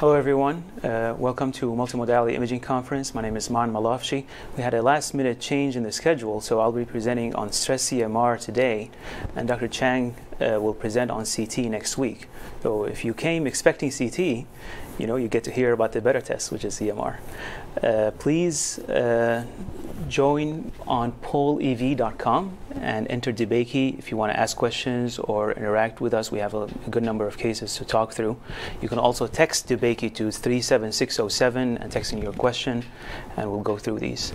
Hello, everyone. Uh, welcome to Multimodality Imaging Conference. My name is Maan Malahfji. We had a last minute change in the schedule, so I'll be presenting on stress CMR today, and Dr. Chang uh, will present on CT next week. So if you came expecting CT, you know, you get to hear about the better test, which is CMR. Uh, please uh, join on pollev.com and enter DeBakey if you want to ask questions or interact with us. We have a, a, good number of cases to talk through. You can also text DeBakey to 37607 and text in your question, and we'll go through these.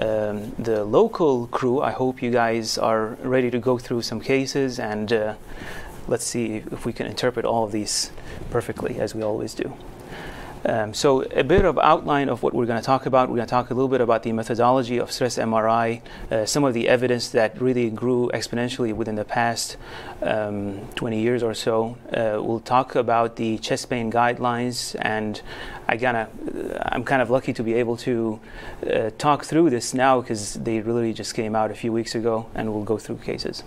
Um, the local crew, I hope you guys are ready to go through some cases and uh, let's see if we can interpret all of these perfectly as we always do. Um, so a bit of outline of what we're going to talk about. We're going to talk a little bit about the methodology of stress MRI, uh, some of the evidence that really grew exponentially within the past um, 20 years or so. Uh, we'll talk about the chest pain guidelines, and I kinda, I'm kind of lucky to be able to uh, talk through this now because they really just came out a few weeks ago, and we'll go through cases.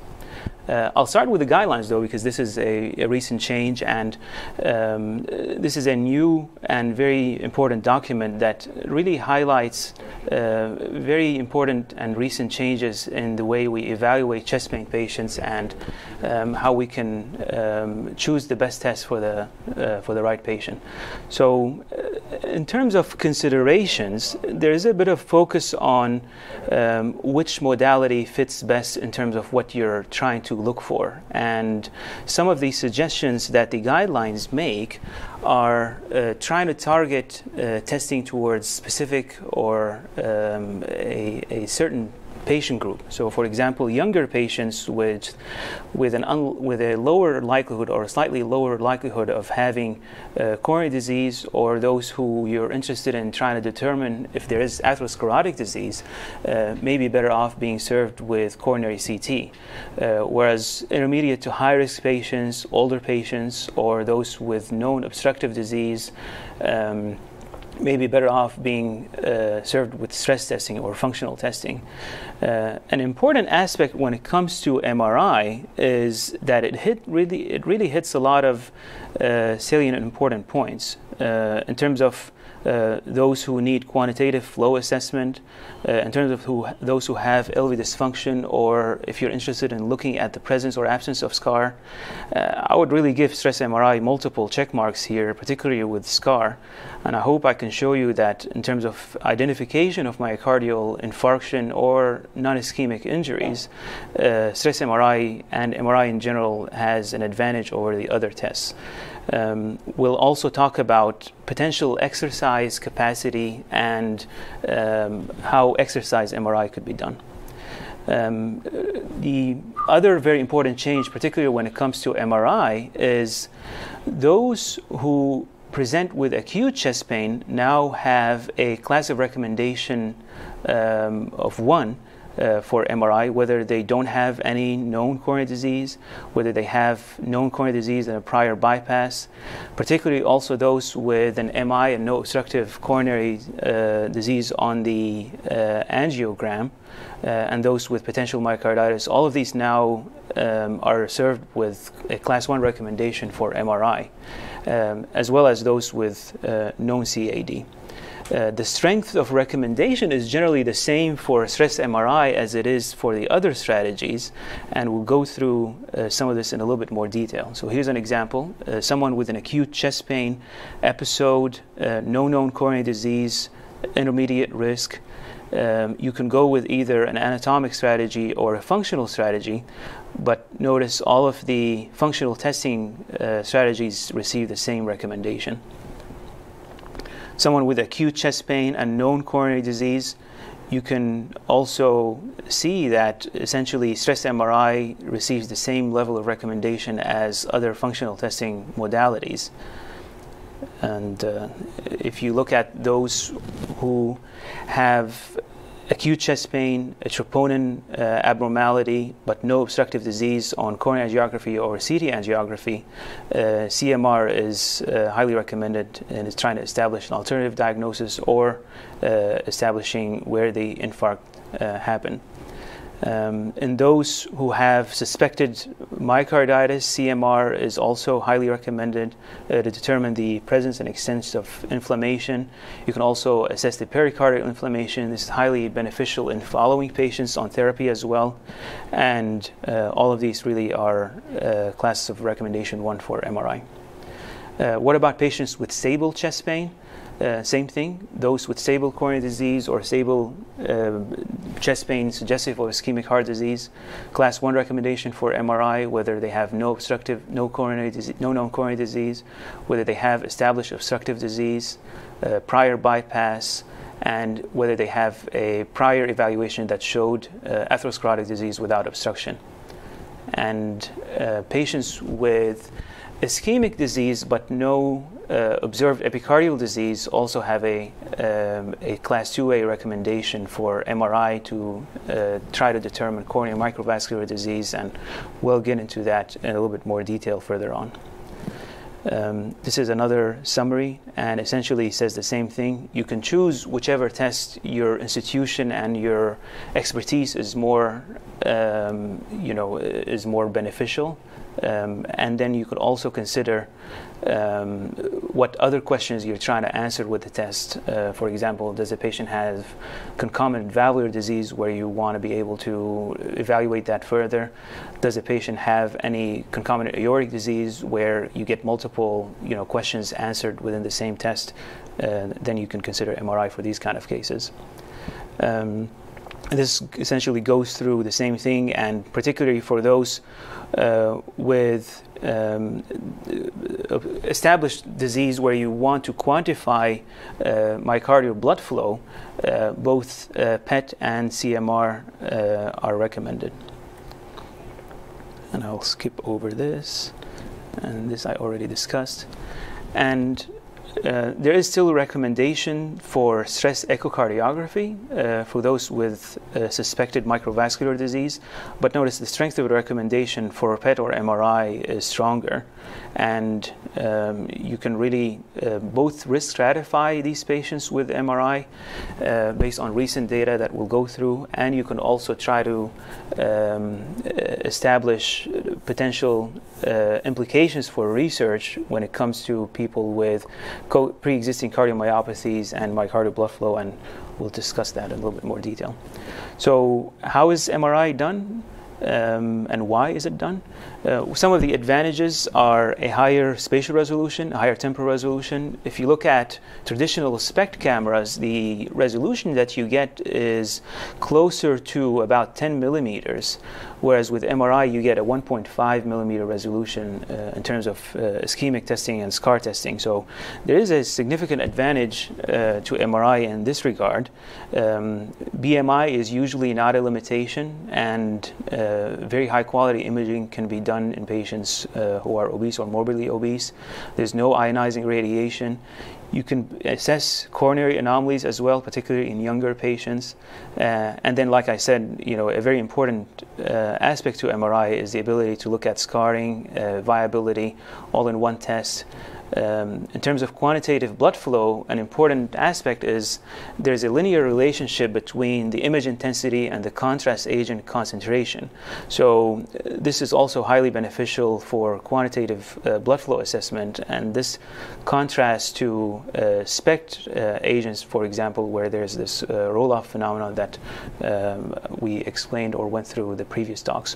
Uh, I'll start with the guidelines though, because this is a, a recent change and um, this is a new and very important document that really highlights uh, very important and recent changes in the way we evaluate chest pain patients and um, how we can um, choose the best test for the, uh, for the right patient. So, uh, in terms of considerations, there is a bit of focus on um, which modality fits best in terms of what you're trying to look for. And some of the suggestions that the guidelines make are uh, trying to target uh, testing towards specific or um, a, a certain patient group. So, for example, younger patients with with an un, with a lower likelihood or a slightly lower likelihood of having uh, coronary disease, or those who you're interested in trying to determine if there is atherosclerotic disease, uh, may be better off being served with coronary CT. Uh, whereas intermediate to high risk patients, older patients, or those with known obstructive disease. Um, may be better off being uh, served with stress testing or functional testing. Uh, an important aspect when it comes to MRI is that it hit really it really hits a lot of uh, salient and important points uh, in terms of uh, those who need quantitative flow assessment, uh, in terms of who, those who have LV dysfunction, or if you're interested in looking at the presence or absence of scar, uh, I would really give stress MRI multiple check marks here, particularly with scar. And I hope I can show you that in terms of identification of myocardial infarction or non ischemic injuries, uh, stress MRI and MRI in general has an advantage over the other tests. Um, we'll also talk about potential exercise capacity and um, how exercise MRI could be done. Um, the other very important change, particularly when it comes to MRI, is those who present with acute chest pain now have a class of recommendation um, of one uh, for MRI, whether they don't have any known coronary disease, whether they have known coronary disease and a prior bypass, particularly also those with an MI and no obstructive coronary uh, disease on the uh, angiogram, uh, and those with potential myocarditis. All of these now um, are served with a class 1 recommendation for MRI, um, as well as those with uh, known CAD. Uh, the strength of recommendation is generally the same for stress MRI as it is for the other strategies, and we'll go through uh, some of this in a little bit more detail. So here's an example: uh, someone with an acute chest pain episode, uh, no known coronary disease, intermediate risk. Um, you can go with either an anatomic strategy or a functional strategy, but notice all of the functional testing uh, strategies receive the same recommendation someone with acute chest pain and known coronary disease, you can also see that essentially stress MRI receives the same level of recommendation as other functional testing modalities. And uh, if you look at those who have acute chest pain, a troponin uh, abnormality, but no obstructive disease on coronary angiography or CT angiography, uh, CMR is uh, highly recommended and is trying to establish an alternative diagnosis or uh, establishing where the infarct uh, happened. Um, in those who have suspected myocarditis, CMR is also highly recommended uh, to determine the presence and extent of inflammation. You can also assess the pericardial inflammation. This is highly beneficial in following patients on therapy as well. And uh, all of these really are uh, classes of recommendation one for MRI. Uh, what about patients with stable chest pain? Uh, same thing. Those with stable coronary disease or stable uh, chest pain suggestive of ischemic heart disease, class one recommendation for MRI, whether they have no obstructive, no coronary disease, no known coronary disease, whether they have established obstructive disease, uh, prior bypass, and whether they have a prior evaluation that showed uh, atherosclerotic disease without obstruction. And uh, patients with ischemic disease but no uh, observed epicardial disease also have a, um, a class 2A recommendation for MRI to uh, try to determine coronary microvascular disease, and we'll get into that in a little bit more detail further on. Um, this is another summary and essentially says the same thing. You can choose whichever test your institution and your expertise is more, um, you know, is more beneficial. Um, and then you could also consider um, what other questions you're trying to answer with the test. Uh, for example, does the patient have concomitant valvular disease where you want to be able to evaluate that further? Does the patient have any concomitant aortic disease where you get multiple you know, questions answered within the same test? Uh, then you can consider MRI for these kind of cases. Um, this essentially goes through the same thing, and particularly for those uh, with um, established disease where you want to quantify uh, myocardial blood flow, uh, both uh, PET and CMR uh, are recommended. And I'll skip over this, and this I already discussed. And uh, there is still a recommendation for stress echocardiography uh, for those with uh, suspected microvascular disease, but notice the strength of the recommendation for PET or MRI is stronger, and um, you can really uh, both risk stratify these patients with MRI uh, based on recent data that we'll go through, and you can also try to um, establish potential implications for research when it comes to people with co- pre-existing cardiomyopathies and myocardial blood flow, and we'll discuss that in a little bit more detail. So, how is MRI done? Um, and why is it done? Uh, some of the advantages are a higher spatial resolution, a higher temporal resolution. If you look at traditional SPECT cameras, the resolution that you get is closer to about 10 millimeters, whereas with MRI you get a 1.5 millimeter resolution uh, in terms of uh, ischemic testing and scar testing. So there is a significant advantage uh, to MRI in this regard. Um, BMI is usually not a limitation, and uh, very high quality imaging can be done in patients uh, who are obese or morbidly obese. There's no ionizing radiation. You can assess coronary anomalies as well, particularly in younger patients. Uh, and then, like I said, you know, a very important uh, aspect to MRI is the ability to look at scarring, uh, viability, all in one test. Um, in terms of quantitative blood flow, an important aspect is there's a linear relationship between the image intensity and the contrast agent concentration. So, uh, this is also highly beneficial for quantitative uh, blood flow assessment, and this contrasts to uh, SPECT uh, agents, for example, where there's this uh, roll off phenomenon that um, we explained or went through the previous talks.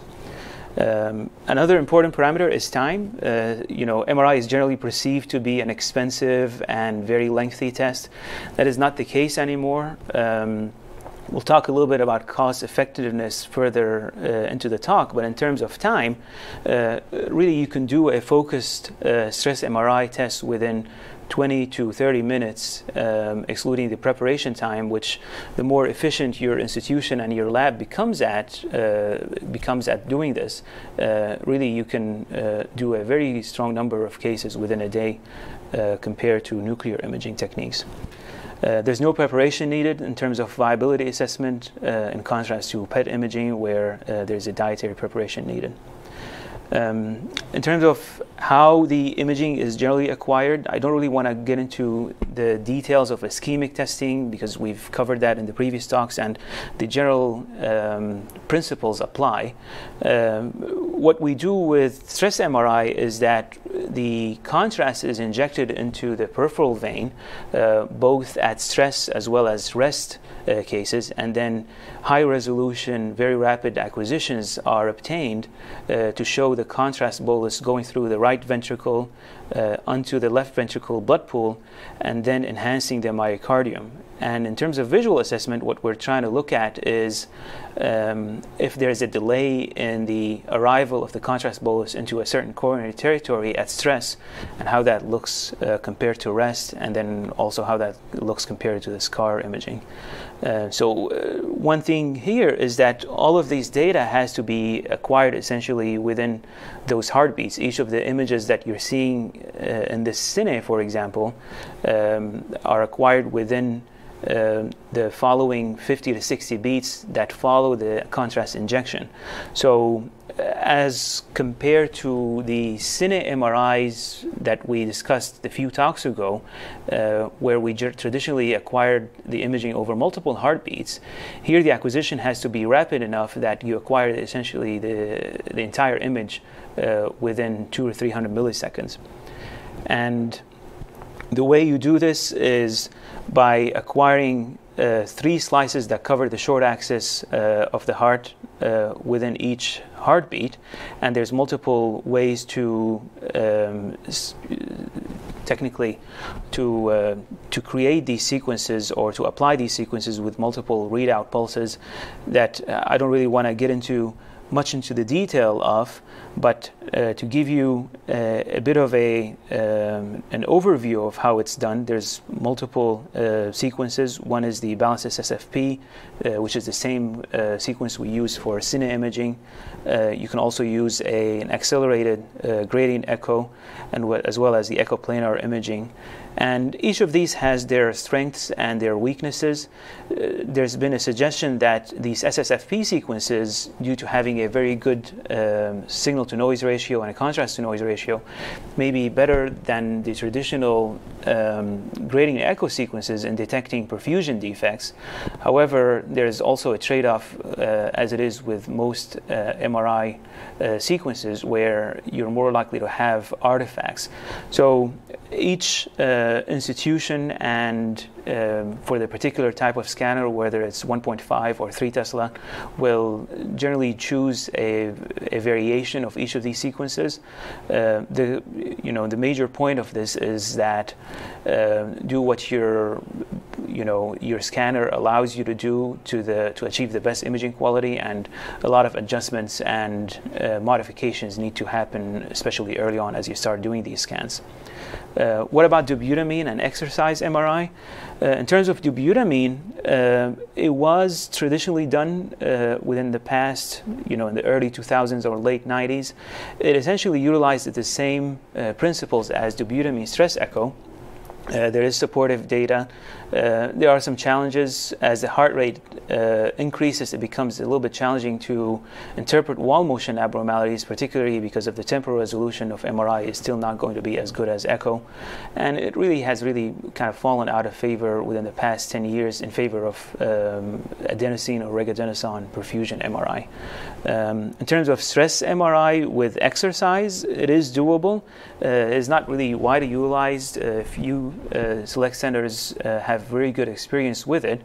Um, another important parameter is time. Uh, you know, MRI is generally perceived to be an expensive and very lengthy test. That is not the case anymore. Um, we'll talk a little bit about cost effectiveness further uh, into the talk, but in terms of time, uh, really you can do a focused uh, stress MRI test within 20 to 30 minutes, um, excluding the preparation time, which the more efficient your institution and your lab becomes at, uh, becomes at doing this, uh, really you can uh, do a very strong number of cases within a day uh, compared to nuclear imaging techniques. Uh, there's no preparation needed in terms of viability assessment, uh, in contrast to PET imaging, where there's a dietary preparation needed. Um, in terms of how the imaging is generally acquired. I don't really want to get into the details of ischemic testing because we've covered that in the previous talks and the general um, principles apply. Um, what we do with stress MRI is that the contrast is injected into the peripheral vein, uh, both at stress as well as rest uh, cases, and then high resolution, very rapid acquisitions are obtained uh, to show the contrast bolus going through the right ventricle uh, onto the left ventricle blood pool and then enhancing the myocardium. And in terms of visual assessment, what we're trying to look at is um, if there's a delay in the arrival of the contrast bolus into a certain coronary territory at stress, and how that looks uh, compared to rest, and then also how that looks compared to the scar imaging. Uh, so, uh, one thing here is that all of these data has to be acquired essentially within those heartbeats. Each of the images that you're seeing uh, in this cine, for example, um, are acquired within uh, the following 50 to 60 beats that follow the contrast injection. So, uh, as compared to the cine MRIs that we discussed a few talks ago, uh, where we traditionally acquired the imaging over multiple heartbeats, here the acquisition has to be rapid enough that you acquire essentially the, the entire image uh, within two or 300 milliseconds. And the way you do this is by acquiring uh, three slices that cover the short axis uh, of the heart uh, within each heartbeat, and there's multiple ways to um, technically to uh, to create these sequences or to apply these sequences with multiple readout pulses that uh, I don't really want to get into much into the detail of, but uh, to give you uh, a bit of a um, an overview of how it's done, there's multiple uh, sequences. One is the balanced SSFP, uh, which is the same uh, sequence we use for cine imaging. Uh, you can also use a, an accelerated gradient echo, and as well as the echo planar imaging. And each of these has their strengths and their weaknesses. Uh, there's been a suggestion that these SSFP sequences, due to having a very good um, signal to noise ratio and a contrast to noise ratio, may be better than the traditional um, gradient echo sequences in detecting perfusion defects. However, there's also a trade off, uh, as it is with most uh, MRI uh, sequences, where you're more likely to have artifacts. So each uh, institution and um, for the particular type of scanner, whether it's 1.5 or 3 Tesla, will generally choose a, a variation of each of these sequences. Uh, the, you know, the major point of this is that uh, do what your, you know, your scanner allows you to do to, the, to achieve the best imaging quality, and a lot of adjustments and uh, modifications need to happen, especially early on as you start doing these scans. Uh, what about dobutamine and exercise MRI? Uh, in terms of dobutamine, uh, it was traditionally done uh, within the past, you know, in the early 2000s or late 90s. It essentially utilized the same uh, principles as dobutamine stress echo. Uh, there is supportive data. Uh, there are some challenges as the heart rate uh, increases. It becomes a little bit challenging to interpret wall motion abnormalities, particularly because of the temporal resolution of MRI is still not going to be as good as echo, and it really has really kind of fallen out of favor within the past 10 years in favor of um, adenosine or regadenoson perfusion MRI. Um, in terms of stress MRI with exercise, it is doable. Uh, it's not really widely utilized. Uh, few uh, select centers uh, have very good experience with it.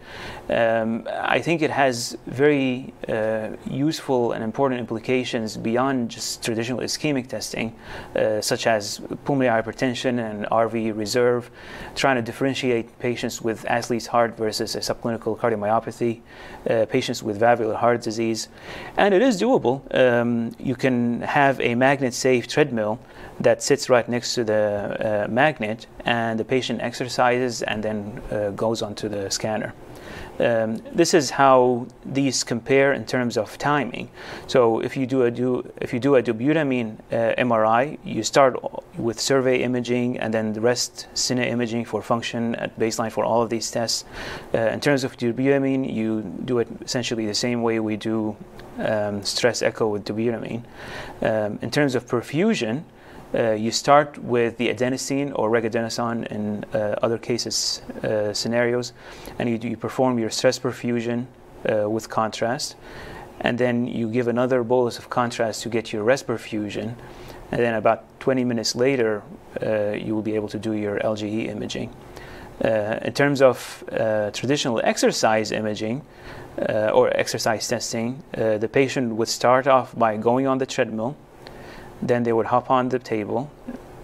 Um, I think it has very uh, useful and important implications beyond just traditional ischemic testing, uh, such as pulmonary hypertension and RV reserve, trying to differentiate patients with athlete's heart versus a subclinical cardiomyopathy, uh, patients with valvular heart disease. And it is doable. Um, you can have a magnet safe treadmill that sits right next to the uh, magnet, and the patient exercises and then uh, goes onto the scanner. Um, this is how these compare in terms of timing. So if you do a do if you do a dobutamine uh, MRI, you start with survey imaging and then the rest cine imaging for function at baseline for all of these tests. Uh, in terms of dobutamine, you do it essentially the same way we do um, stress echo with dobutamine. Um, in terms of perfusion, Uh, you start with the adenosine or regadenoson in uh, other cases uh, scenarios, and you, you, perform your stress perfusion uh, with contrast, and then you give another bolus of contrast to get your rest perfusion, and then about 20 minutes later, uh, you will be able to do your LGE imaging. Uh, in terms of traditional exercise imaging, or exercise testing, the patient would start off by going on the treadmill, then they would hop on the table.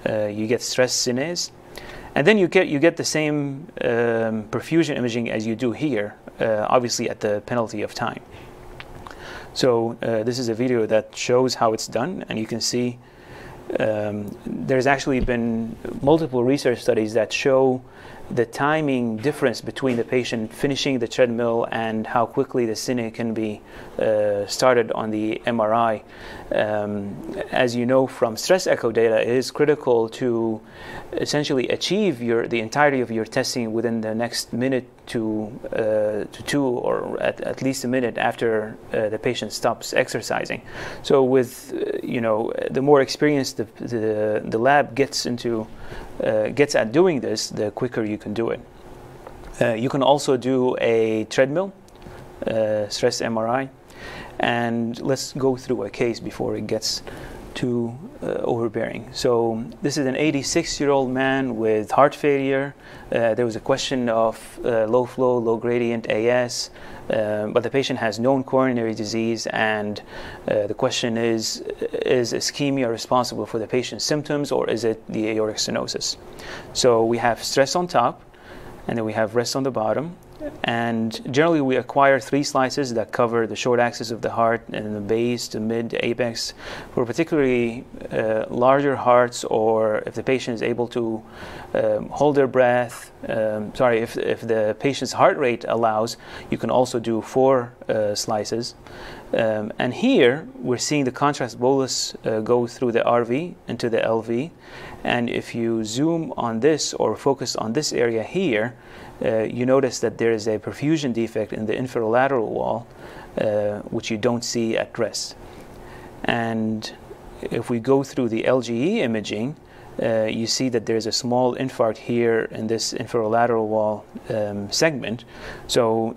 Uh, you get stress cines, and then you get you get the same um, perfusion imaging as you do here, uh, obviously at the penalty of time. So uh, this is a video that shows how it's done, and you can see um, there's actually been multiple research studies that show the timing difference between the patient finishing the treadmill and how quickly the cine can be uh, started on the MRI. Um, as you know from stress echo data, it is critical to essentially achieve your, the entirety of your testing within the next minute to, uh, to two or at, at least a minute after uh, the patient stops exercising. So with, uh, you know, the more experienced the, the, the lab gets into uh, gets at doing this, the quicker you can do it. Uh, you can also do a treadmill uh, stress MRI, and let's go through a case before it gets too uh, overbearing. So this is an 86-year-old man with heart failure. Uh, there was a question of uh, low flow, low gradient AS, but the patient has known coronary disease, and uh, the question is: Is ischemia responsible for the patient's symptoms, or is it the aortic stenosis? So we have stress on top, and then we have rest on the bottom, and generally, we acquire three slices that cover the short axis of the heart and the base, the mid, apex. For particularly uh, larger hearts, or if the patient is able to um, hold their breath, um, sorry, if, if the patient's heart rate allows, you can also do four uh, slices. Um, and here, we're seeing the contrast bolus uh, go through the RV into the LV. And if you zoom on this or focus on this area here, uh, you notice that there is a perfusion defect in the inferolateral wall, uh, which you don't see at rest. And if we go through the LGE imaging, uh, you see that there's a small infarct here in this inferolateral wall um, segment. So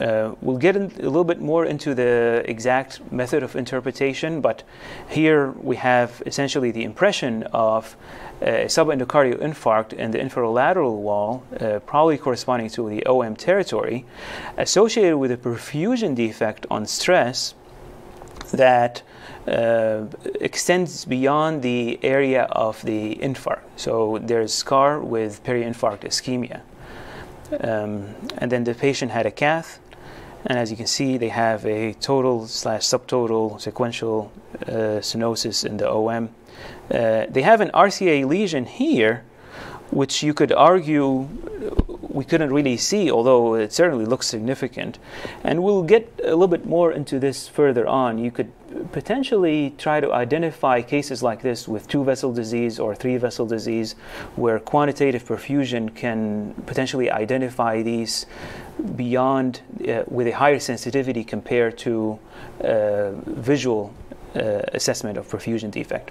uh, we'll get a little bit more into the exact method of interpretation, but here we have essentially the impression of a subendocardial infarct in the inferolateral wall, uh, probably corresponding to the OM territory, associated with a perfusion defect on stress that uh, extends beyond the area of the infarct. So there's scar with peri-infarct ischemia. Um, and then the patient had a cath, and as you can see, they have a total slash subtotal sequential uh, stenosis in the OM. Uh, they have an RCA lesion here, which you could argue we couldn't really see, although it certainly looks significant. And we'll get a little bit more into this further on. You could potentially try to identify cases like this with two vessel disease or three vessel disease, where quantitative perfusion can potentially identify these beyond uh, with a higher sensitivity compared to uh, visual uh, assessment of perfusion defect.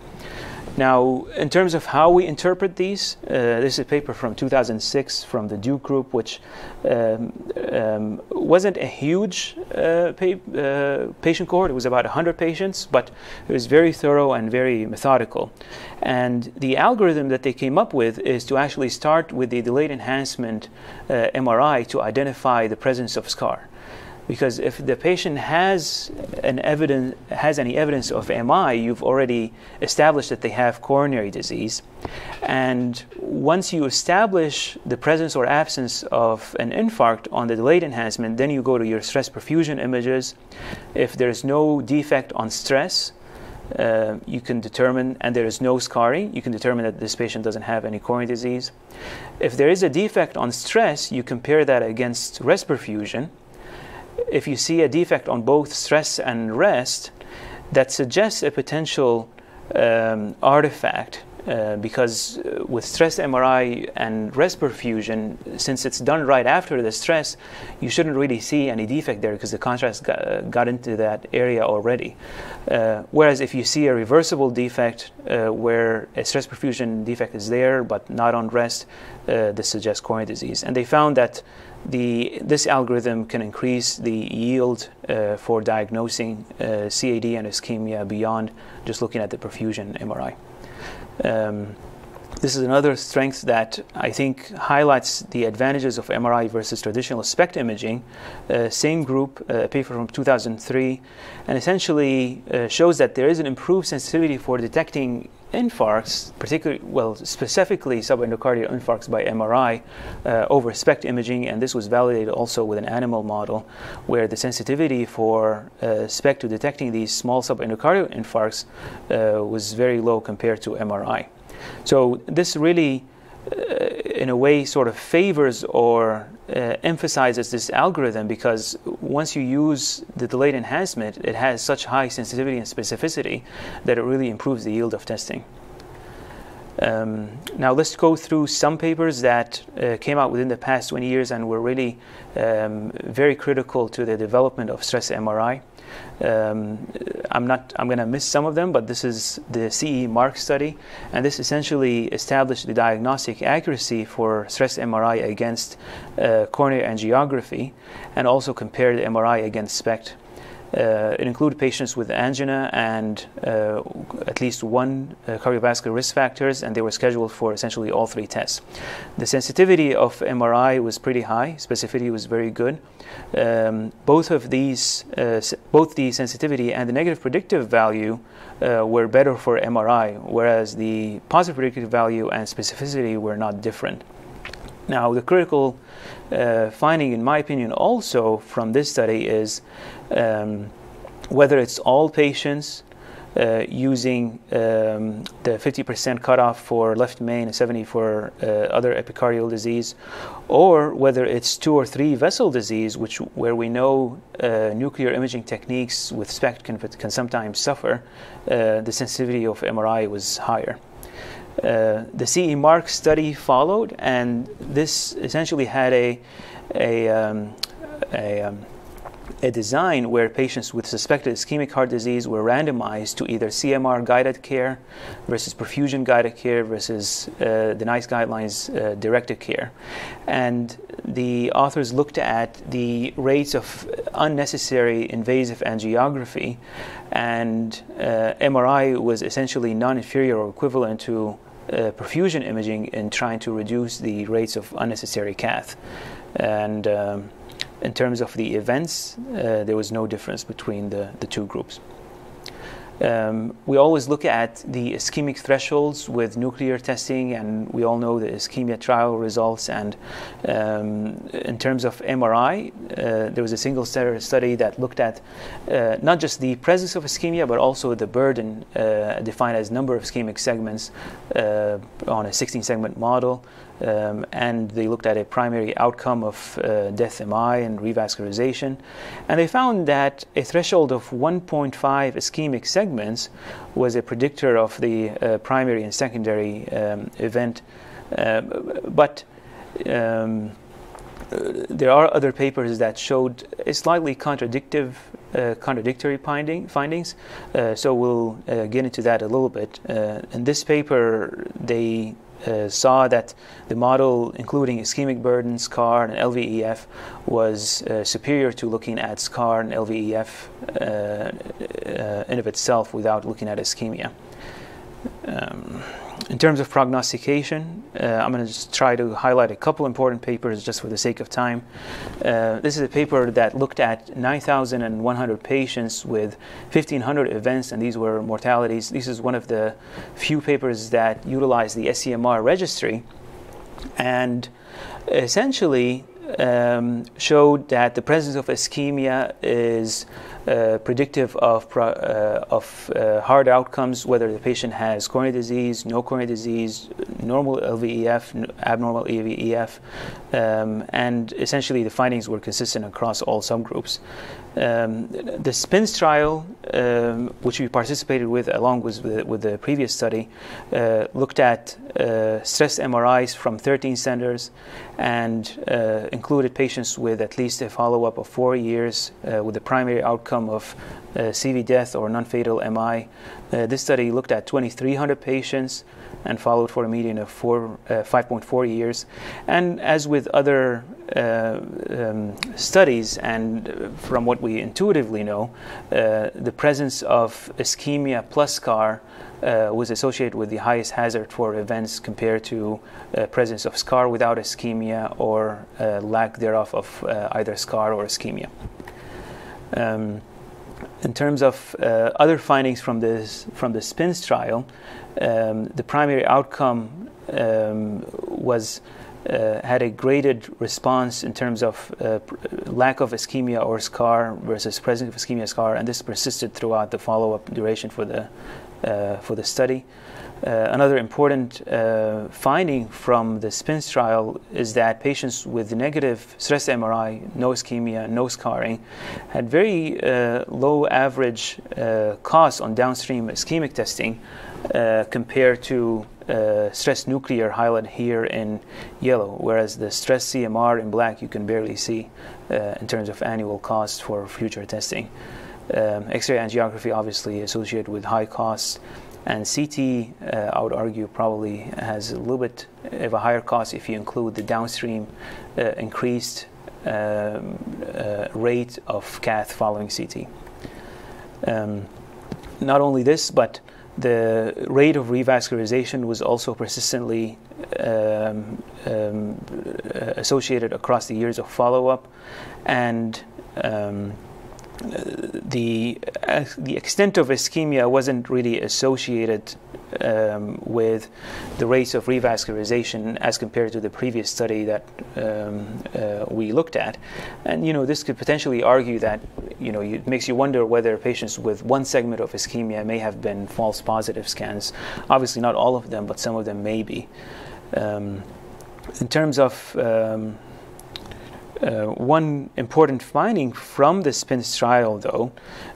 Now, in terms of how we interpret these, uh, this is a paper from 2006 from the Duke group, which um, um, wasn't a huge uh, pa- uh, patient cohort. It was about 100 patients, but it was very thorough and very methodical. And the algorithm that they came up with is to actually start with the delayed enhancement uh, MRI to identify the presence of scar because if the patient has an evidence has any evidence of MI, you've already established that they have coronary disease, and once you establish the presence or absence of an infarct on the delayed enhancement, then you go to your stress perfusion images. If there's no defect on stress, uh, you can determine, and there is no scarring, you can determine that this patient doesn't have any coronary disease. If there is a defect on stress, you compare that against rest perfusion if you see a defect on both stress and rest that suggests a potential um, artifact uh, because uh, with stress MRI and rest perfusion, since it's done right after the stress, you shouldn't really see any defect there because the contrast got, uh, got, into that area already. Uh, whereas if you see a reversible defect uh, where a stress perfusion defect is there but not on rest, this suggests coronary disease. And they found that the, this algorithm can increase the yield uh, for diagnosing uh, CAD and ischemia beyond just looking at the perfusion MRI. Um, this is another strength that I think highlights the advantages of MRI versus traditional SPECT imaging. Uh, same group, uh, a paper from 2003, and essentially uh, shows that there is an improved sensitivity for detecting infarcts, particularly, well, specifically subendocardial infarcts by MRI uh, over SPECT imaging, and this was validated also with an animal model where the sensitivity for uh, SPECT to detecting these small subendocardial infarcts uh, was very low compared to MRI. So this really, uh, in a way, sort of favors or uh, emphasizes this algorithm because once you use the delayed enhancement, it has such high sensitivity and specificity that it really improves the yield of testing. Um, now let's go through some papers that uh, came out within the past 20 years and were really um, very critical to the development of stress MRI. Um, I'm not. I'm going to miss some of them, but this is the CE-MARC study, and this essentially established the diagnostic accuracy for stress MRI against uh, coronary angiography, and also compared MRI against SPECT. Uh, it included patients with angina and uh, at least one uh, cardiovascular risk factors, and they were scheduled for essentially all three tests. The sensitivity of MRI was pretty high, specificity was very good. Um, both of these, both the sensitivity and the negative predictive value were better for MRI, whereas the positive predictive value and specificity were not different. Now, the critical uh, finding, in my opinion, also from this study is um, whether it's all patients uh, using um, the 50% cutoff for left main and 70 for uh, other epicardial disease, or whether it's two or three vessel disease, which where we know uh, nuclear imaging techniques with SPECT can, can sometimes suffer, uh, the sensitivity of MRI was higher. Uh, the CE-MARC study followed, and this essentially had a a, um, a, um, a, design where patients with suspected ischemic heart disease were randomized to either CMR guided care versus perfusion guided care versus uh, the NICE guidelines uh, directed care. And the authors looked at the rates of unnecessary invasive angiography, and uh, MRI was essentially non inferior or equivalent to uh, perfusion imaging in trying to reduce the rates of unnecessary cath. And um, in terms of the events, uh, there was no difference between the, the two groups. Um, we always look at the ischemic thresholds with nuclear testing, and we all know the ischemia trial results. And um, in terms of MRI, uh, there was a single study that looked at uh, not just the presence of ischemia, but also the burden uh, defined as number of ischemic segments uh, on a 16 segment model. Um, and they looked at a primary outcome of uh, death MI and revascularization. And they found that a threshold of 1.5 ischemic segments was a predictor of the uh, primary and secondary um, event. Uh, but um, there are other papers that showed a slightly contradictive, uh, contradictory finding, findings. Uh, so we'll uh, get into that a little bit. in this paper, they uh, saw that the model, including ischemic burden, SCAR, and LVEF, was uh, superior to looking at SCAR and LVEF uh, uh, in of itself without looking at ischemia. Um, in terms of prognostication, uh, I'm going to just try to highlight a couple important papers just for the sake of time. Uh, this is a paper that looked at 9,100 patients with 1,500 events, and these were mortalities. This is one of the few papers that utilize the SCMR registry, and essentially um, showed that the presence of ischemia is uh, predictive of, pro- uh, of uh, hard outcomes, whether the patient has coronary disease, no coronary disease, normal LVEF, abnormal LVEF, um, and essentially the findings were consistent across all subgroups. Um, the SPINS trial, um, which we participated with along with with the previous study, uh, looked at uh, stress MRIs from 13 centers and uh, included patients with at least a follow up of four years with the primary outcome of uh, CV death or non fatal MI. Uh, this study looked at 2,300 patients and followed for a median of four, uh, 5.4 years. And as with other uh, um, studies, and uh, from what we intuitively know, the presence of ischemia plus scar uh, was associated with the highest hazard for events compared to uh, presence of scar without ischemia or uh, lack thereof of either scar or ischemia. Um, in terms of uh, other findings from this from the SPINS trial, um, the primary outcome um, was uh, had a graded response in terms of uh, lack of ischemia or scar versus presence of ischemia scar, and this persisted throughout the follow-up duration for the uh, for the study. Uh, another important uh, finding from the SPINS trial is that patients with negative stress MRI, no ischemia, no scarring, had very uh, low average uh, costs on downstream ischemic testing uh, compared to stress nuclear highlighted here in yellow, whereas the stress CMR in black you can barely see in terms of annual costs for future testing. Um, X-ray angiography obviously associated with high costs, and CT uh, I would argue probably has a little bit of a higher cost if you include the downstream uh, increased um, uh, rate of cath following CT. Um, not only this, but the rate of revascularization was also persistently um, um, associated across the years of follow-up, and um, the uh, the extent of ischemia wasn't really associated um, with the rates of revascularization as compared to the previous study that um, uh, we looked at, and you know this could potentially argue that you know it makes you wonder whether patients with one segment of ischemia may have been false positive scans. Obviously, not all of them, but some of them may be. Um, in terms of um, uh, one important finding from the SPINS trial, though,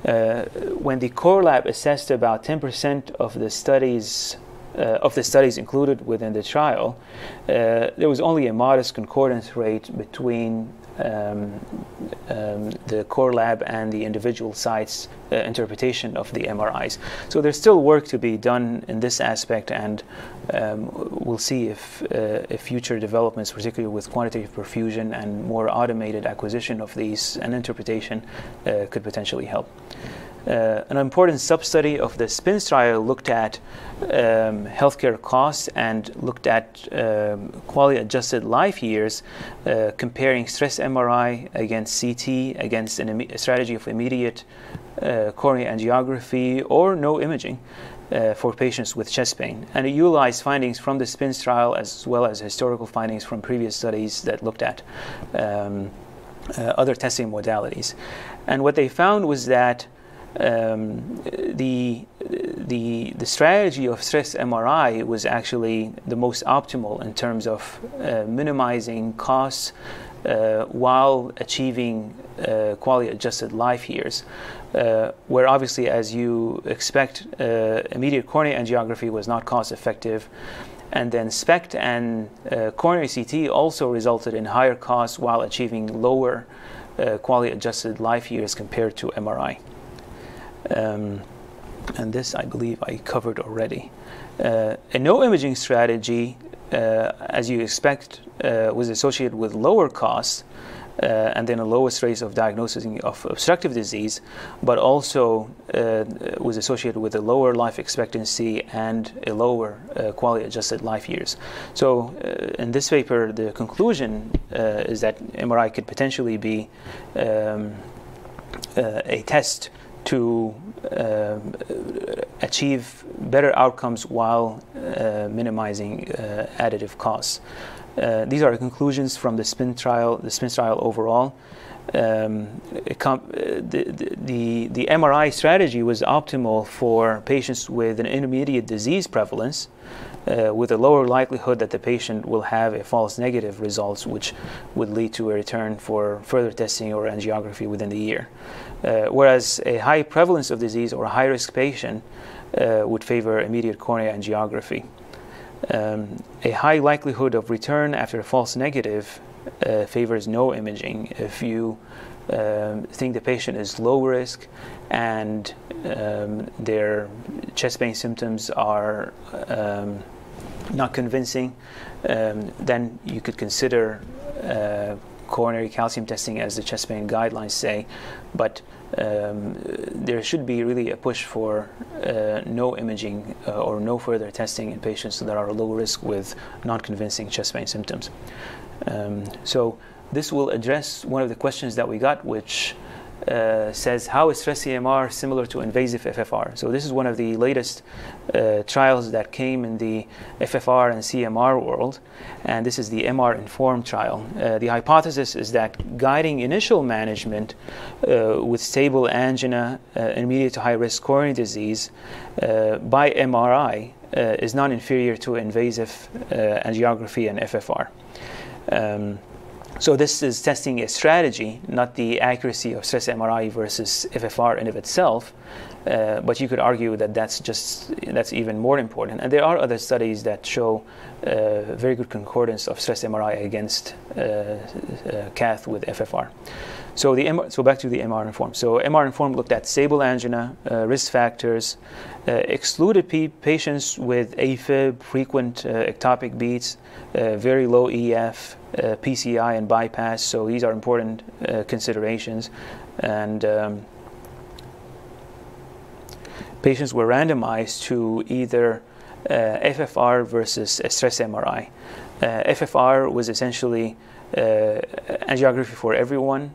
uh, when the core lab assessed about 10% of the studies uh, of the studies included within the trial, uh, there was only a modest concordance rate between um, um, the core lab and the individual sites' uh, interpretation of the MRIs. So there's still work to be done in this aspect, and um, we'll see if, uh, if future developments, particularly with quantitative perfusion and more automated acquisition of these and interpretation, uh, could potentially help. Uh, an important sub-study of the SPINS trial looked at um, healthcare costs and looked at um, quality adjusted life years, uh, comparing stress MRI against CT, against an Im- strategy of immediate uh, coronary angiography or no imaging. Uh, for patients with chest pain. And it utilized findings from the SPINS trial as well as historical findings from previous studies that looked at um, uh, other testing modalities. And what they found was that um, the, the, the strategy of stress MRI was actually the most optimal in terms of uh, minimizing costs uh, while achieving uh, quality adjusted life years. Uh, where obviously, as you expect, uh, immediate coronary angiography was not cost effective. And then SPECT and uh, coronary CT also resulted in higher costs while achieving lower quality adjusted life years compared to MRI. Um, and this I believe I covered already. Uh, a no imaging strategy, uh, as you expect, uh, was associated with lower costs uh, and then a lowest rate of diagnosis of obstructive disease, but also uh, was associated with a lower life expectancy and a lower uh, quality adjusted life years. So, in this paper, the conclusion is that MRI could potentially be um, a test to uh, achieve better outcomes while uh, minimizing uh, additive costs. Uh, these are the conclusions from the SPIN trial, the SPIN trial overall. Um, uh, the, the, the MRI strategy was optimal for patients with an intermediate disease prevalence uh, with a lower likelihood that the patient will have a false negative results, which would lead to a return for further testing or angiography within the year. Uh, whereas a high prevalence of disease or a high risk patient uh, would favor immediate coronary angiography. Um, a high likelihood of return after a false negative uh, favors no imaging. If you um, think the patient is low risk and um, their chest pain symptoms are um, not convincing, um, then you could consider uh, coronary calcium testing as the chest pain guidelines say. But um, there should be really a push for uh, no imaging uh, or no further testing in patients that are low risk with non convincing chest pain symptoms. Um, so, this will address one of the questions that we got, which uh, says how is stress CMR similar to invasive FFR? So this is one of the latest uh, trials that came in the FFR and CMR world, and this is the MR-INFORM trial. Uh, the hypothesis is that guiding initial management uh, with stable angina, uh, intermediate to high risk coronary disease uh, by MRI is non inferior to invasive angiography and FFR. Um, so this is testing a strategy, not the accuracy of stress MRI versus FFR in of itself. Uh, but you could argue that that's just that's even more important. And there are other studies that show uh, very good concordance of stress MRI against uh, uh cath with FFR. So the M- so back to the MR-INFORM. So MR-INFORM looked at stable angina, uh, risk factors, uh, excluded p- patients with AFib, frequent ectopic beats, very low EF, PCI, and bypass. So these are important considerations, and um, patients were randomized to either uh, FFR versus stress MRI. Uh, FFR was essentially uh, angiography for everyone.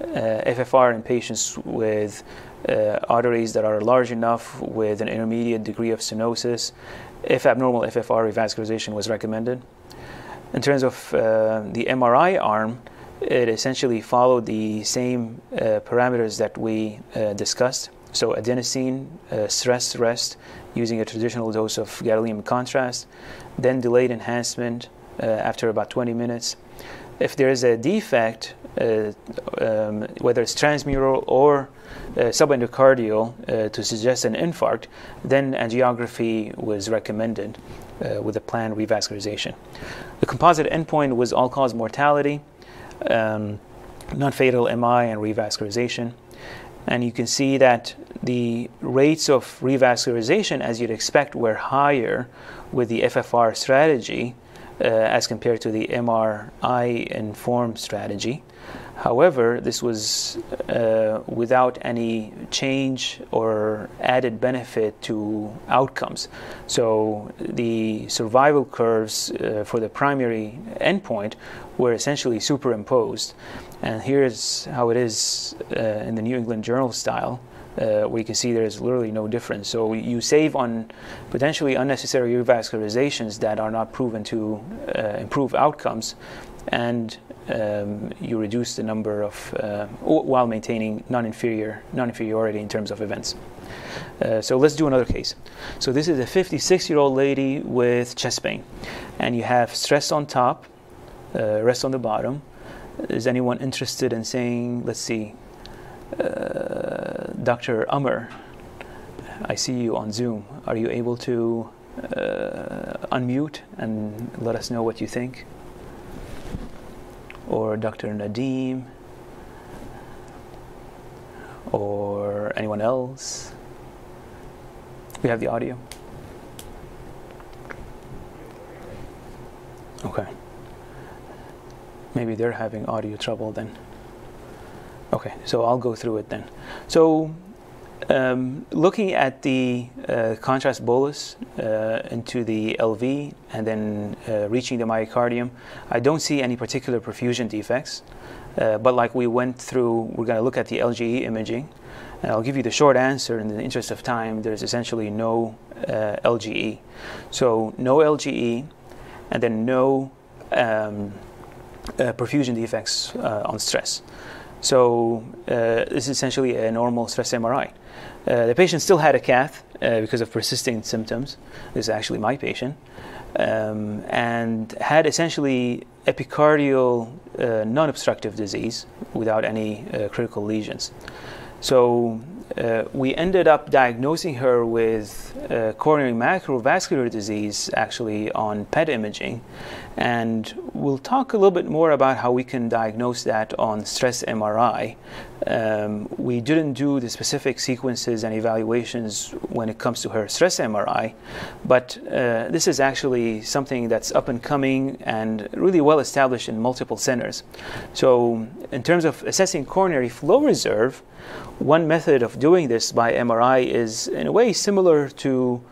Uh, FFR in patients with uh, arteries that are large enough with an intermediate degree of stenosis. If abnormal FFR revascularization was recommended. In terms of uh, the MRI arm, it essentially followed the same parameters that we discussed. So adenosine, uh, stress rest using a traditional dose of gadolinium contrast, then delayed enhancement uh, after about 20 minutes. If there is a defect, uh, um, whether it's transmural or uh, subendocardial uh, to suggest an infarct, then angiography was recommended uh, with a planned revascularization. The composite endpoint was all cause mortality, um, non fatal MI, and revascularization. And you can see that the rates of revascularization, as you'd expect, were higher with the FFR strategy uh, as compared to the MRI informed strategy. However, this was uh, without any change or added benefit to outcomes. So the survival curves uh, for the primary endpoint were essentially superimposed. And here's how it is uh, in the New England Journal style. Uh, where you can see there's literally no difference. So you save on potentially unnecessary revascularizations that are not proven to uh, improve outcomes, and um, you reduce the number of uh, while maintaining non-inferior non-inferiority in terms of events. Uh, so let's do another case. So this is a 56-year-old lady with chest pain, and you have stress on top, uh, rest on the bottom. Is anyone interested in saying, let's see, uh, Dr. Umar, I see you on Zoom. Are you able to uh, unmute and let us know what you think? Or Dr. Nadim? Or anyone else? We have the audio. Okay. Maybe they're having audio trouble then. Okay, so I'll go through it then. So, um, looking at the uh, contrast bolus uh, into the LV and then uh, reaching the myocardium, I don't see any particular perfusion defects. Uh, but like we went through, we're going to look at the LGE imaging. And I'll give you the short answer in the interest of time. There's essentially no uh, LGE. So, no LGE, and then no um, uh, perfusion defects on stress. So uh, this is essentially a normal stress MRI. Uh, the patient still had a cath uh, because of persisting symptoms. This is actually my patient. Um, and had essentially epicardial uh, non obstructive disease without any critical lesions. So uh, we ended up diagnosing her with uh, coronary microvascular disease actually on PET imaging. And we'll talk a little bit more about how we can diagnose that on stress MRI. Um, we didn't do the specific sequences and evaluations when it comes to her stress MRI, but uh, this is actually something that's up and coming and really well established in multiple centers. So, in terms of assessing coronary flow reserve, one method of doing this by MRI is, in a way, similar to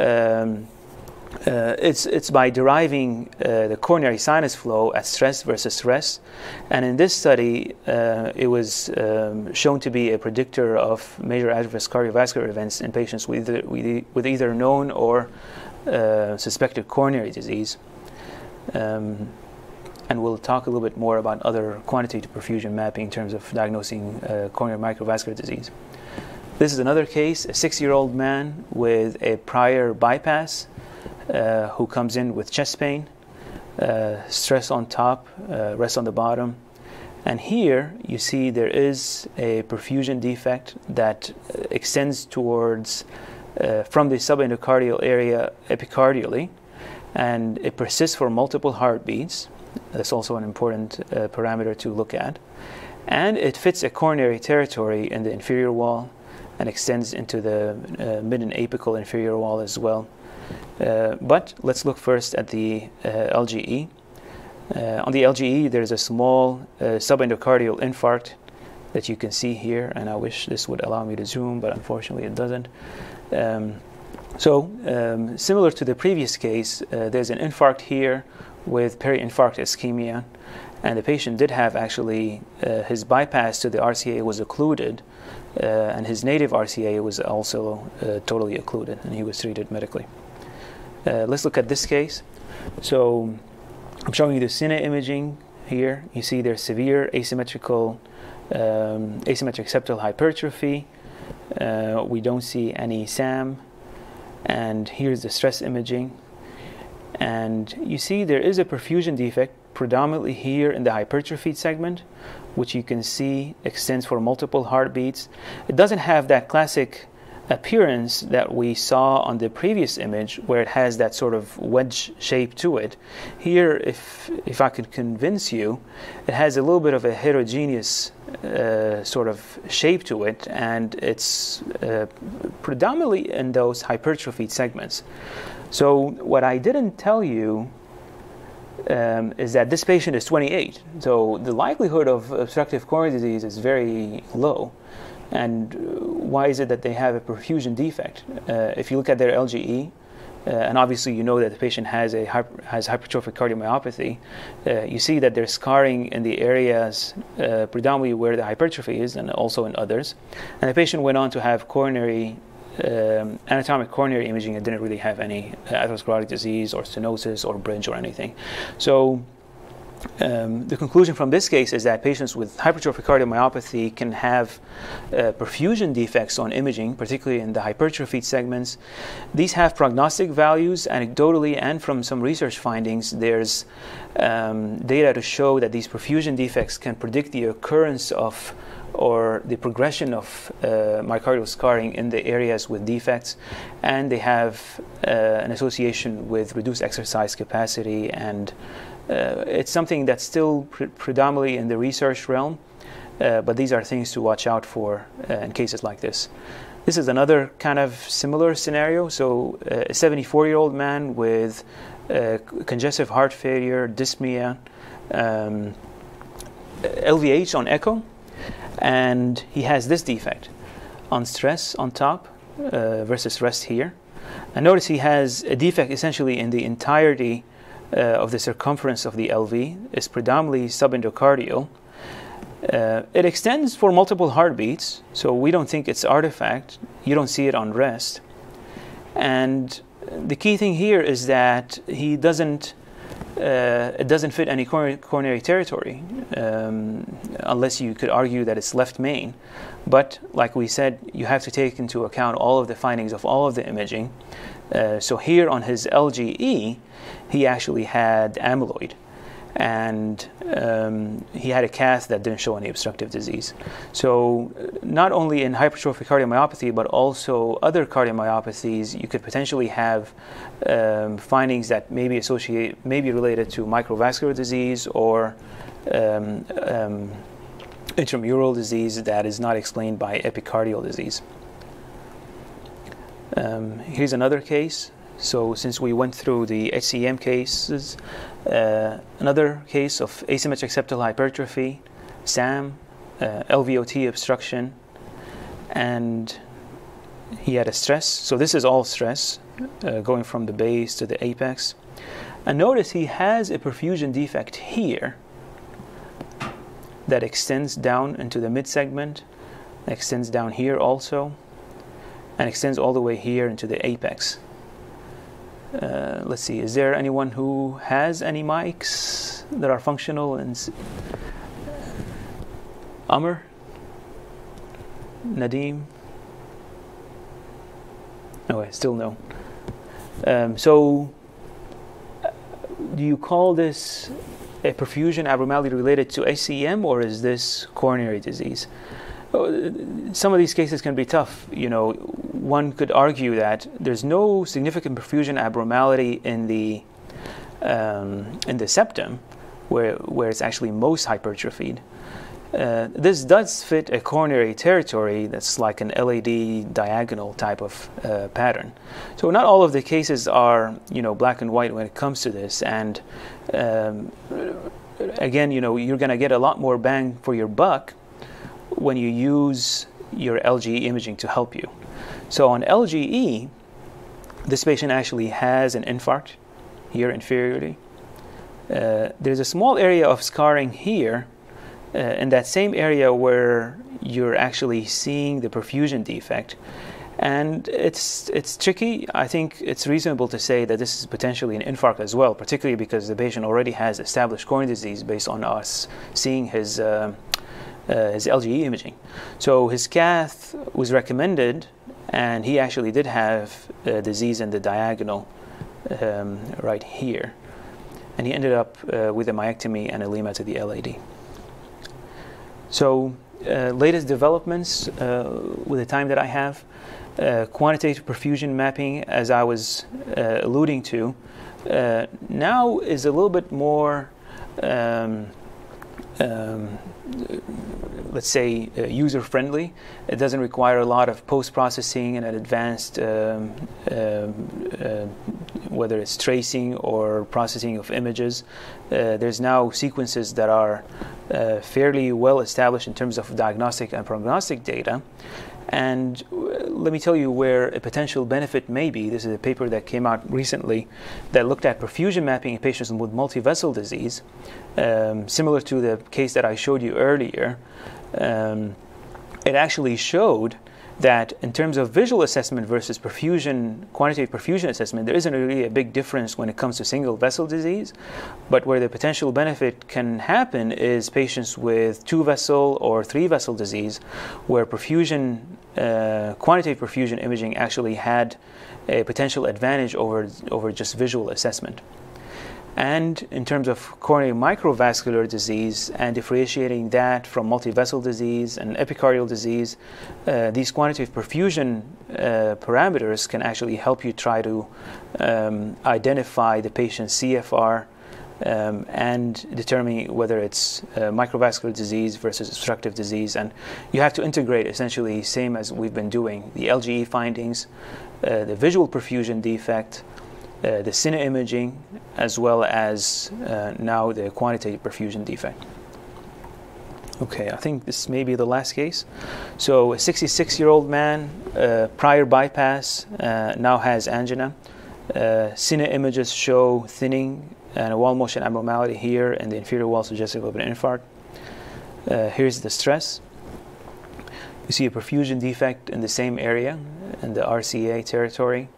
um, uh, it's, it's by deriving uh, the coronary sinus flow at stress versus rest. And in this study, uh, it was um, shown to be a predictor of major adverse cardiovascular events in patients with either, with either known or uh, suspected coronary disease. Um, and we'll talk a little bit more about other quantitative perfusion mapping in terms of diagnosing uh, coronary microvascular disease. This is another case, a six year old man with a prior bypass uh, who comes in with chest pain, uh, stress on top, uh, rest on the bottom. And here you see there is a perfusion defect that uh, extends towards uh, from the subendocardial area epicardially, and it persists for multiple heartbeats. That's also an important uh, parameter to look at. And it fits a coronary territory in the inferior wall and extends into the mid and apical inferior wall as well. Uh, but let's look first at the uh, LGE. Uh, on the LGE, there's a small subendocardial infarct that you can see here, and I wish this would allow me to zoom, but unfortunately it doesn't. Um, so, um, similar to the previous case, uh, there's an infarct here with peri-infarct ischemia, and the patient did have actually uh, his bypass to the RCA was occluded, uh, and his native RCA was also totally occluded, and he was treated medically. Uh, let's look at this case. So I'm showing you the cine imaging here. You see there's severe asymmetrical um, asymmetric septal hypertrophy. Uh, we don't see any SAM. And here's the stress imaging. And you see there is a perfusion defect predominantly here in the hypertrophied segment, which you can see extends for multiple heartbeats. It doesn't have that classic appearance that we saw on the previous image where it has that sort of wedge shape to it here if if i could convince you it has a little bit of a heterogeneous uh, sort of shape to it and it's uh, predominantly in those hypertrophied segments. So what i didn't tell you um, is that this patient is 28 so the likelihood of obstructive coronary disease is very low and why is it that they have a perfusion defect? Uh, if you look at their LGE, uh, and obviously you know that the patient has a hyper, has hypertrophic cardiomyopathy, uh, you see that there's scarring in the areas uh, predominantly where the hypertrophy is, and also in others. And the patient went on to have coronary um, anatomic coronary imaging and didn't really have any atherosclerotic disease or stenosis or bridge or anything. So um, the conclusion from this case is that patients with hypertrophic cardiomyopathy can have uh, perfusion defects on imaging, particularly in the hypertrophied segments. These have prognostic values anecdotally and from some research findings. There's um, data to show that these perfusion defects can predict the occurrence of or the progression of uh, myocardial scarring in the areas with defects, and they have uh, an association with reduced exercise capacity and uh, it's something that's still pre- predominantly in the research realm, uh, but these are things to watch out for uh, in cases like this. This is another kind of similar scenario. So, uh, a 74 year old man with uh, congestive heart failure, dyspnea, um, LVH on echo, and he has this defect on stress on top uh, versus rest here. And notice he has a defect essentially in the entirety uh, of the circumference of the LV is predominantly subendocardial. Uh, it extends for multiple heartbeats, so we don't think it's artifact. You don't see it on rest. And the key thing here is that he doesn't uh, it doesn't fit any coronary, territory, um, unless you could argue that it's left main. But like we said, you have to take into account all of the findings of all of the imaging. Uh, so here on his LGE, he actually had amyloid and um, he had a cath that didn't show any obstructive disease. So, not only in hypertrophic cardiomyopathy, but also other cardiomyopathies, you could potentially have um, findings that may be associated, may be related to microvascular disease or um, um, intramural disease that is not explained by epicardial disease. Um, here's another case. So, since we went through the HCM cases, uh, another case of asymmetric septal hypertrophy, SAM, uh, LVOT obstruction, and he had a stress. So this is all stress uh, going from the base to the apex. And notice he has a perfusion defect here that extends down into the mid segment, extends down here also, and extends all the way here into the apex. Uh, let's see, is there anyone who has any mics that are functional and Amr? Nadim? Okay, still no. Um, so, do you call this a perfusion abnormality related to HCM or is this coronary disease? Uh, some of these cases can be tough. You know, one could argue that there's no significant perfusion abnormality in the um, in the septum, where where it's actually most hypertrophied. Uh, this does fit a coronary territory that's like an LAD diagonal type of uh, pattern. So not all of the cases are, you know, black and white when it comes to this. And um, again, you know, you're going to get a lot more bang for your buck when you use your LGE imaging to help you. So on LGE, this patient actually has an infarct here inferiorly. Uh, there's a small area of scarring here uh, in that same area where you're actually seeing the perfusion defect. And it's it's tricky. I think it's reasonable to say that this is potentially an infarct as well, particularly because the patient already has established coronary disease based on us seeing his uh, uh, his LGE imaging. So his cath was recommended, and he actually did have a disease in the diagonal um, right here. And he ended up uh, with a myectomy and a lima to the LAD. So, uh, latest developments uh, with the time that I have, quantitative perfusion mapping, as I was alluding to, now is a little bit more. Um, um, let's say, uh, user friendly. It doesn't require a lot of post processing and an advanced, um, um, uh, whether it's tracing or processing of images. Uh, there's now sequences that are uh, fairly well established in terms of diagnostic and prognostic data. And uh, let me tell you where a potential benefit may be. This is a paper that came out recently that looked at perfusion mapping in patients with multivessel disease, um, similar to the case that I showed you earlier. Um, it actually showed that in terms of visual assessment versus perfusion, quantitative perfusion assessment, there isn't really a big difference when it comes to single vessel disease. But where the potential benefit can happen is patients with two vessel or three vessel disease, where perfusion, uh, quantitative perfusion imaging actually had a potential advantage over, over just visual assessment. And in terms of coronary microvascular disease and differentiating that from multivessel disease and epicardial disease, uh, these quantitative perfusion uh, parameters can actually help you try to um, identify the patient's CFR um, and determine whether it's uh, microvascular disease versus obstructive disease. And you have to integrate essentially same as we've been doing the LGE findings, uh, the visual perfusion defect, uh, the cine imaging, as well as uh, now the quantitative perfusion defect. Okay, I think this may be the last case. So, a 66 year old man, uh, prior bypass, uh, now has angina. Uh, cine images show thinning and a wall motion abnormality here, and the inferior wall suggestive of an infarct. Here's the stress. You see a perfusion defect in the same area, in the RCA territory.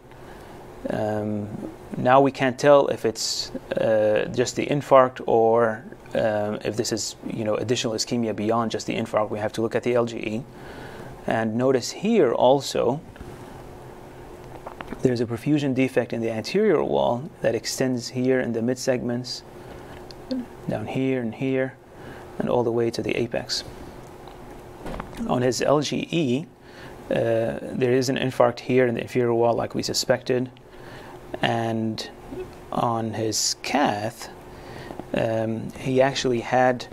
Um, now we can't tell if it's uh, just the infarct or um, if this is you know additional ischemia beyond just the infarct. We have to look at the LGE. And notice here also there's a perfusion defect in the anterior wall that extends here in the mid segments, down here and here, and all the way to the apex. On his LGE, uh, there is an infarct here in the inferior wall, like we suspected, and on his cath, um, he actually had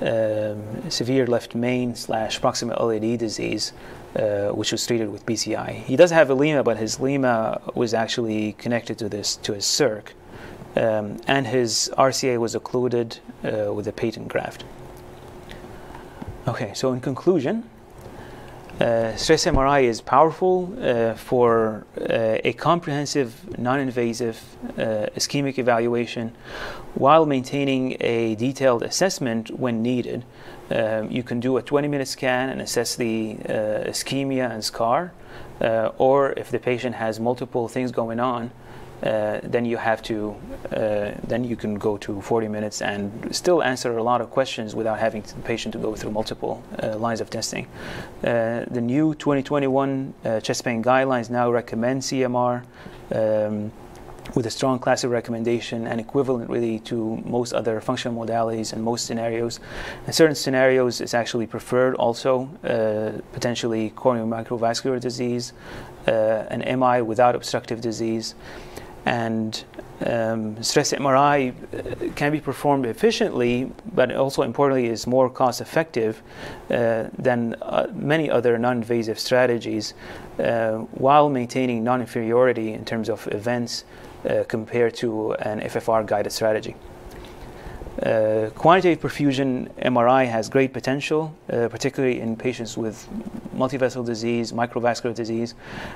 um, severe left main slash proximal LAD disease, uh, which was treated with PCI. He does have a lima, but his lima was actually connected to this to his circ, um, and his RCA was occluded uh, with a patent graft. Okay, so in conclusion, uh, stress MRI is powerful uh, for uh, a comprehensive, non-invasive uh, ischemic evaluation while maintaining a detailed assessment when needed. Um, you can do a 20-minute scan and assess the uh, ischemia and scar, or if the patient has multiple things going on, uh, then you have to uh, then you can go to 40 minutes and still answer a lot of questions without having the patient to go through multiple uh, lines of testing. Uh, the new 2021 uh, chest pain guidelines now recommend CMR. Um, with a strong classic recommendation and equivalent really to most other functional modalities and most scenarios. In certain scenarios, it's actually preferred also, uh, potentially coronary microvascular disease, uh, an MI without obstructive disease and um, stress MRI uh, can be performed efficiently, but also importantly is more cost effective uh, than uh, many other non invasive strategies uh, while maintaining non inferiority in terms of events uh, compared to an FFR guided strategy. Uh, quantitative perfusion MRI has great potential, uh, particularly in patients with multivessel disease, microvascular disease,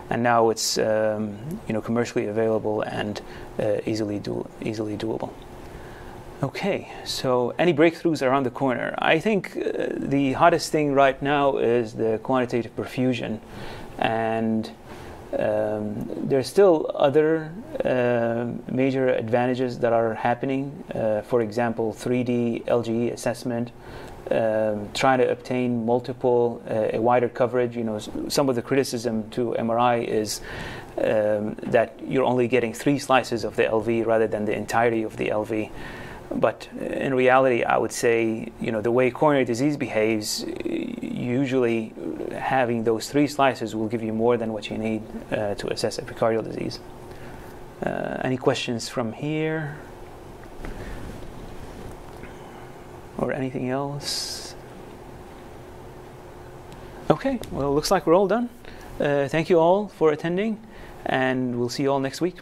and now it's um, you know commercially available and uh, easily do- easily doable. Okay, so any breakthroughs around the corner? I think uh, the hottest thing right now is the quantitative perfusion, and um, there are still other uh, major advantages that are happening. Uh, for example, 3D LGE assessment, um, trying to obtain multiple, uh, a wider coverage. You know, some of the criticism to MRI is um, that you're only getting three slices of the LV rather than the entirety of the LV. But in reality, I would say, you know, the way coronary disease behaves, usually having those three slices will give you more than what you need uh, to assess epicardial disease. Uh, any questions from here? Or anything else? Okay, well, looks like we're all done. Uh, thank you all for attending, and we'll see you all next week.